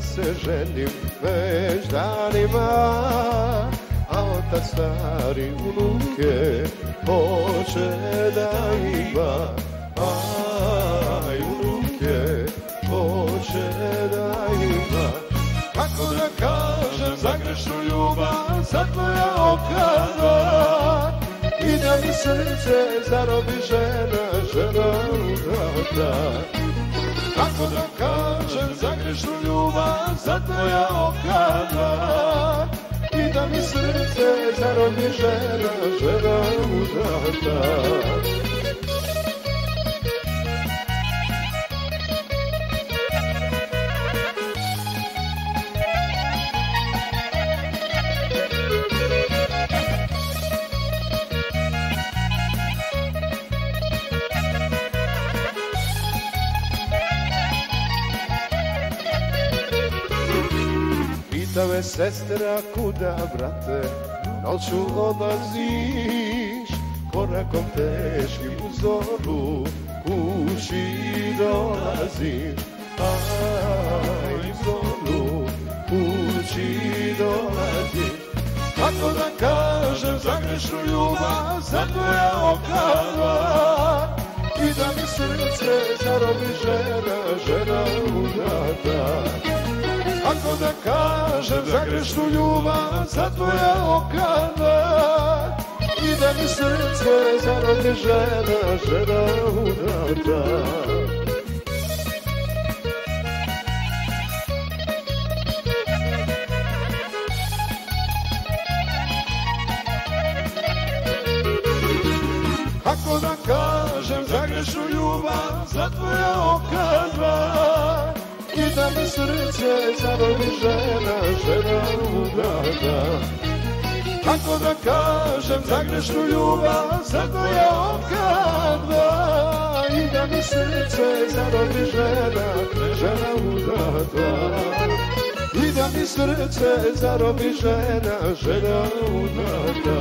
se ženim već danima. A otac stari unuke hoće da ima. Aj unuke hoće da ima. Kako da kažem za grešnu ljubav za tvoja okada I da mi srce zarobi žena, žena udata kako da kažem za grešnu ljubav, za tvoja okada. I da mi srce zarobi žena, žena udata Pita me sestra kuda brate? Noću odlaziš Korakom teškim u zoru? Kući dolaziš Aj zoru Kući dolaziš. Kako da kažem za grešnu ljubav Za tvoja okava I da mi srce zarobi žena Žena udata kako da kažem za grešnu ljubav, za tvoja okana I da mi srce zarobi žena, žena udata Kako da kažem za grešnu ljubav, za tvoja okana da mi srce zarobi žena, žena udata. Kako da kažem za grešnu ljubav, za tvoja okada I da mi srce zarobi žena, žena udata. I da mi srce zarobi žena, žena udata.